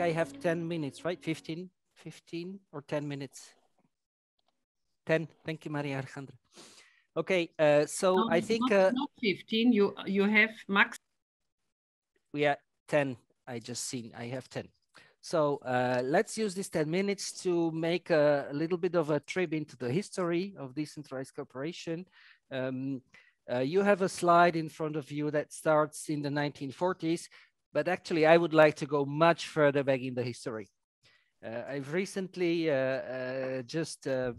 think I have 10 minutes, right? 15, 15 or 10 minutes? 10. Thank you, Maria Alejandra. Okay, uh, so no, I think... Not, uh, not 15, you, you have max... We are 10, I just seen, I have 10. So uh, let's use these 10 minutes to make a, a, little bit of a trip into the history of decentralized cooperation. Um, uh, you have a slide in front of you that starts in the 1940s, but actually I would like to go much further back in the history. Uh, I've recently uh, uh, just uh,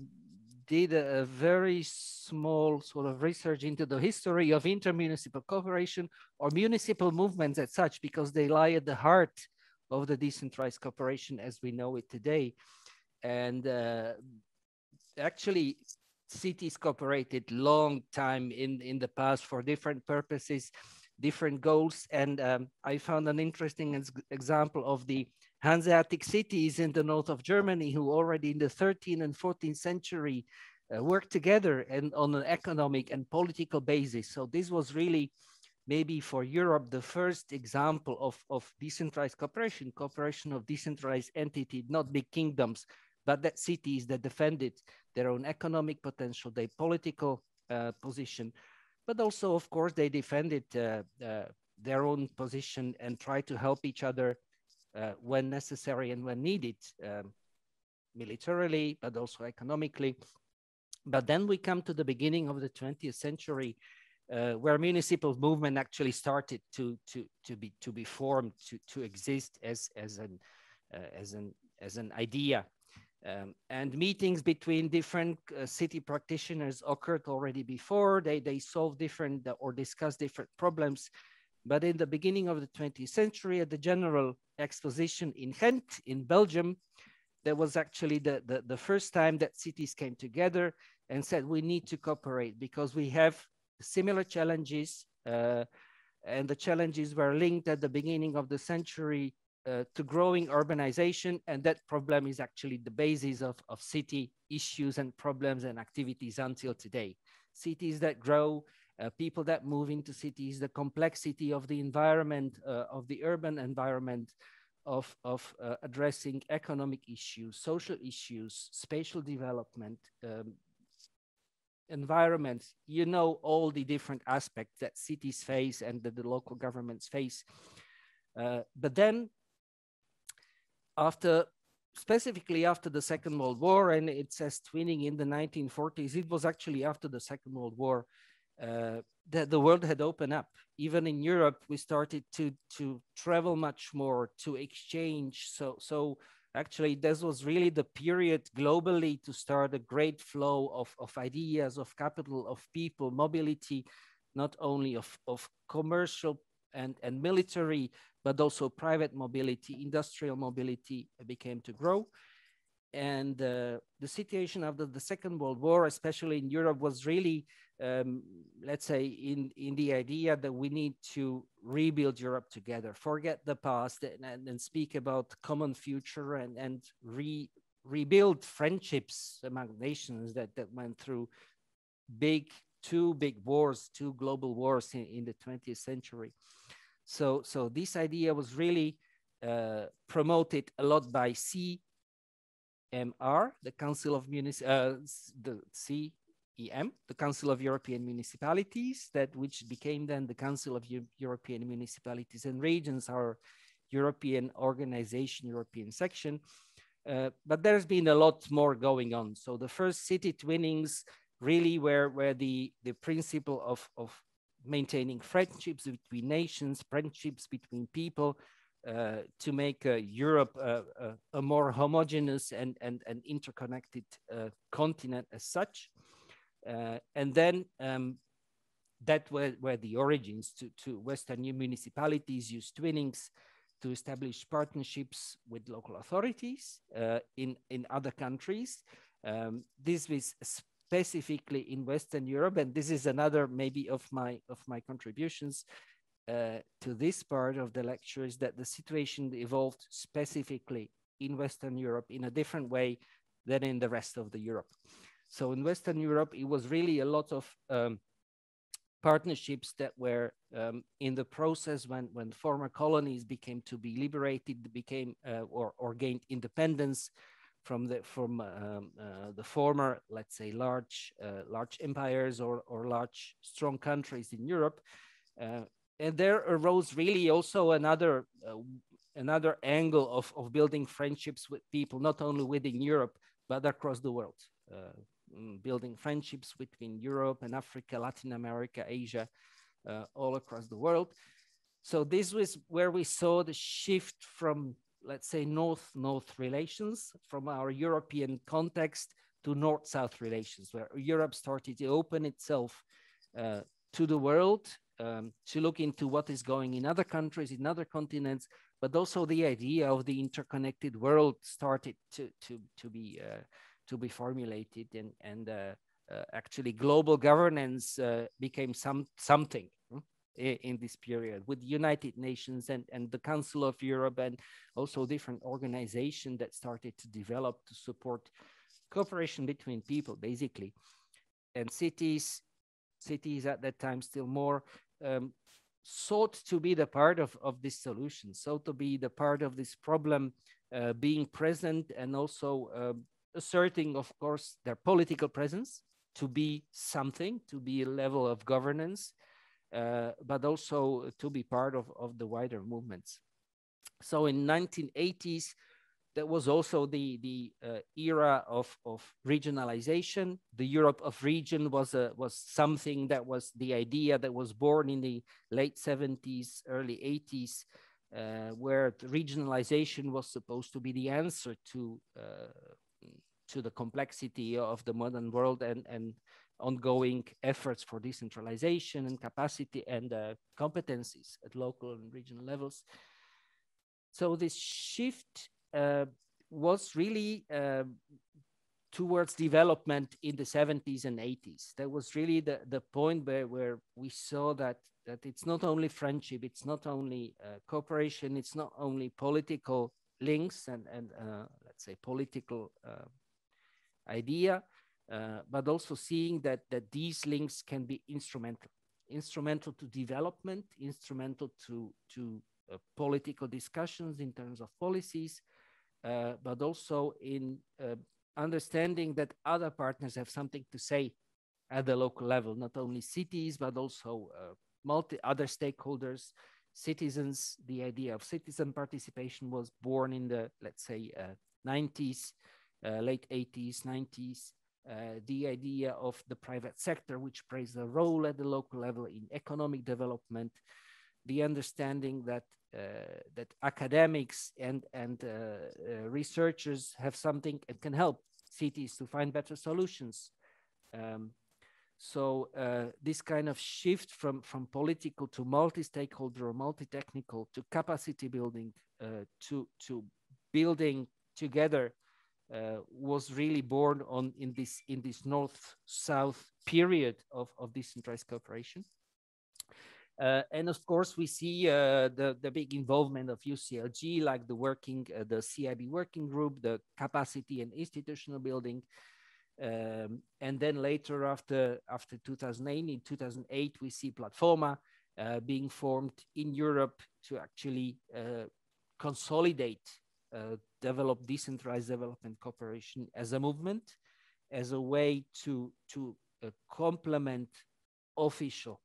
did a, very small sort of research into the history of intermunicipal cooperation or municipal movements as such, because they lie at the heart of the decentralized cooperation as we know it today. And uh, actually, cities cooperated long time in, in the past for different purposes, different goals. And um, I found an interesting example of the Hanseatic cities in the north of Germany who already in the 13th and 14th century uh, worked together and on an economic and political basis. So this was really maybe for Europe, the first example of, of decentralized cooperation, cooperation of decentralized entity, not big kingdoms, but that cities that defended their own economic potential, their political uh, position, but also, of course, they defended uh, uh, their own position and tried to help each other uh, when necessary and when needed, um, militarily, but also economically. But then we come to the beginning of the 20th century, uh, where municipal movement actually started to to to be to be formed to to exist as as an uh, as an as an idea um, and meetings between different uh, city practitioners occurred already before. They they solved different uh, or discussed different problems. But in the beginning of the 20th century at the general exposition in Ghent in Belgium that was actually the, the, the first time that cities came together and said we need to cooperate because we have similar challenges, uh, and the challenges were linked at the beginning of the century uh, to growing urbanization, and that problem is actually the basis of, of city issues and problems and activities until today. Cities that grow, uh, people that move into cities, the complexity of the environment, uh, of the urban environment, of, of uh, addressing economic issues, social issues, spatial development, um, environment, you know all the different aspects that cities face and that the local governments face. Uh, but then after, specifically after the Second World War, and it says twinning in the 1940s, it was actually after the Second World War uh, that the world had opened up. Even in Europe, we started to, to travel much more, to exchange. So, so actually this was really the period globally to start a great flow of, of ideas of capital of people mobility not only of, of commercial and, and military but also private mobility industrial mobility became to grow and uh, the situation after the second world war especially in europe was really um, let's say, in, in the idea that we need to rebuild Europe together, forget the past and, and speak about common future and, and re, rebuild friendships among nations that, that went through big, two big wars, two global wars in, in the 20th century. So, so this idea was really uh, promoted a lot by CMR, the Council of Municipal, uh, the CEM, the Council of European Municipalities, that which became then the Council of U European Municipalities and Regions, our European organization, European section. Uh, but there's been a lot more going on. So the first city twinnings really were where the, the principle of, of maintaining friendships between nations, friendships between people, uh, to make uh, Europe uh, a more homogeneous and, and, and interconnected uh, continent as such. Uh, and then um, that were, were the origins to, to Western municipalities use twinnings to establish partnerships with local authorities uh, in, in other countries. Um, this was specifically in Western Europe, and this is another maybe of my, of my contributions uh, to this part of the lecture is that the situation evolved specifically in Western Europe in a different way than in the rest of the Europe. So in Western Europe, it was really a lot of um, partnerships that were um, in the process when when former colonies became to be liberated, became uh, or or gained independence from the from um, uh, the former, let's say, large uh, large empires or or large strong countries in Europe, uh, and there arose really also another uh, another angle of of building friendships with people, not only within Europe but across the world. Uh, mm, building friendships between Europe and Africa, Latin America, Asia, uh, all across the world. So this was where we saw the shift from let's say north-north relations from our European context to north-south relations, where Europe started to open itself uh, to the world, um, to look into what is going in other countries, in other continents, but also the idea of the interconnected world started to to to be uh, to be formulated, and and uh, uh actually global governance uh, became some something in this period with the United Nations and, and the Council of Europe and also different organizations that started to develop to support cooperation between people basically. And cities cities at that time still more um, sought to be the part of, of this solution so to be the part of this problem uh, being present and also uh, asserting of course their political presence to be something to be a level of governance but also to be part of, of the wider movements. So in 1980s, that was also the, the uh, era of, of regionalization. The Europe of region was, a, was something that was the idea that was born in the late 70s, early 80s, uh, where regionalization was supposed to be the answer to, uh, to the complexity of the modern world and, and ongoing efforts for decentralization and capacity and uh, competencies at local and regional levels. So this shift uh, was really uh, towards development in the 70s and 80s. That was really the, the point where, where we saw that, that it's not only friendship, it's not only uh, cooperation, it's not only political links and, and uh, let's say political uh, idea, but also seeing that, that these links can be instrumental, instrumental to development, instrumental to, to uh, political discussions in terms of policies, uh, but also in uh, understanding that other partners have something to say at the local level, not only cities, but also uh, multi other stakeholders, citizens. The idea of citizen participation was born in the, let's say, 90s, late 80s, 90s. Uh, the idea of the private sector, which plays a role at the local level in economic development, the understanding that uh, that academics and and uh, uh researchers have something and can help cities to find better solutions. Um, so uh, this kind of shift from from political to multi-stakeholder or multi-technical to capacity building to to building together uh, was really born on in this in this north-south period of, of decentralized cooperation. Uh, and of course, we see uh, the, the big involvement of UCLG, like the working, uh, the CIB working group, the capacity and institutional building. Um, and then later after, after 2008, in 2008, we see Platforma uh, being formed in Europe to actually uh, consolidate uh, develop decentralized development cooperation as a movement, as a way to, to uh, complement official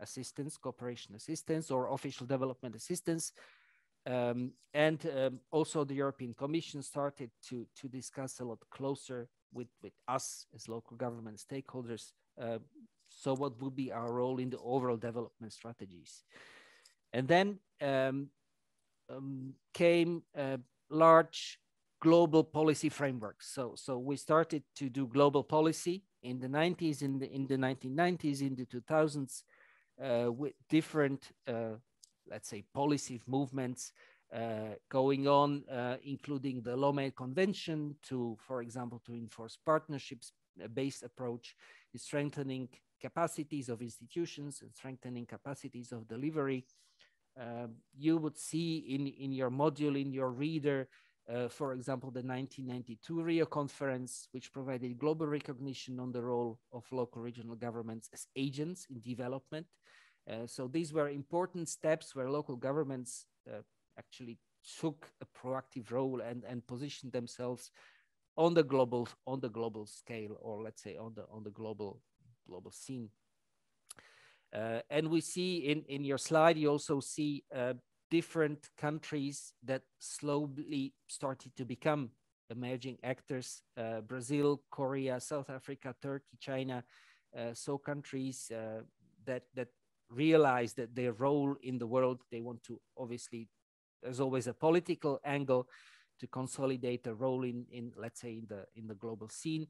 assistance, cooperation assistance, or official development assistance. Um, and um, also the European Commission started to, to discuss a lot closer with, with us as local government stakeholders. Uh, so what would be our role in the overall development strategies? And then um, um, came uh, large global policy frameworks. So, so we started to do global policy in the 90s, in the, in the 1990s, in the 2000s, uh, with different, uh, let's say, policy movements uh, going on, uh, including the Lomé Convention to, for example, to enforce partnerships-based approach, strengthening capacities of institutions and strengthening capacities of delivery, you would see in, in your module, in your reader, Uh, for example, the 1992 Rio conference, which provided global recognition on the role of local regional governments as agents in development. Uh, so these were important steps where local governments uh, actually took a proactive role and, and positioned themselves on the global on the global scale, or let's say on the on the global global scene. Uh, and we see in, in your slide, you also see uh, different countries that slowly started to become emerging actors uh, Brazil, Korea, South Africa, Turkey, China. Uh, so countries uh, that, that realize that their role in the world, they want to obviously, there's always a political angle to consolidate a role in, in let's say, in the, in the global scene,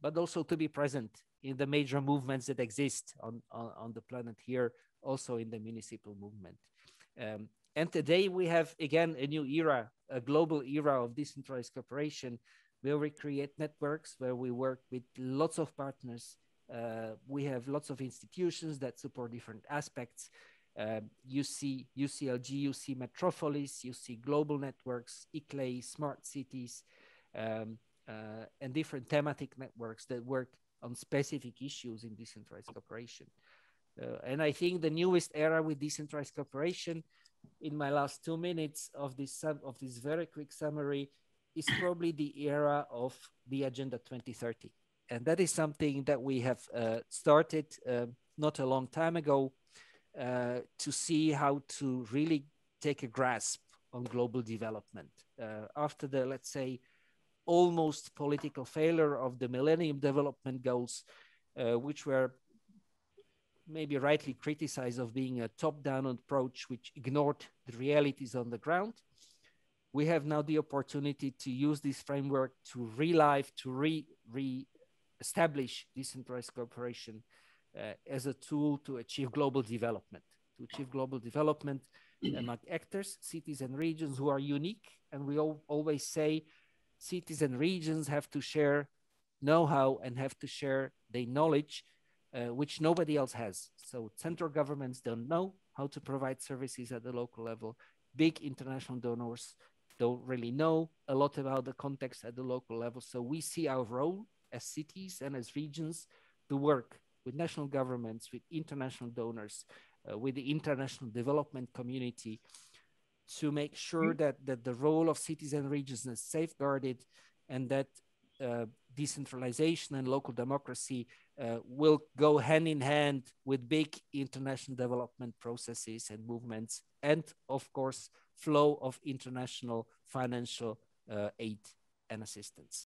but also to be present in the major movements that exist on, on, on the planet here, also in the municipal movement. Um, and today we have again a new era, a global era of decentralized cooperation, where we create networks, where we work with lots of partners. Uh, we have lots of institutions that support different aspects. Uh, you see UCLG, you see Metropolis, you see global networks, ICLEI, smart cities, um, uh, and different thematic networks that work on specific issues in decentralized cooperation. Uh, and I think the newest era with decentralized cooperation in my last two minutes of this of this very quick summary is probably the era of the Agenda 2030. And that is something that we have uh, started uh, not a long time ago uh, to see how to really take a grasp on global development. Uh, after the, let's say, almost political failure of the Millennium Development Goals, uh, which were maybe rightly criticized of being a top-down approach which ignored the realities on the ground. We have now the opportunity to use this framework to relive, to re, re-establish decentralized cooperation uh, as a tool to achieve global development, to achieve global development among actors, cities and regions who are unique. And we all, always say cities and regions have to share know-how and have to share their knowledge uh, which nobody else has. So central governments don't know how to provide services at the local level. Big international donors don't really know a lot about the context at the local level. So we see our role as cities and as regions to work with national governments, with international donors, uh, with the international development community to make sure that, that the role of cities and regions is safeguarded and that uh, decentralization and local democracy uh, will go hand in hand with big international development processes and movements, and of course, flow of international financial uh, aid and assistance.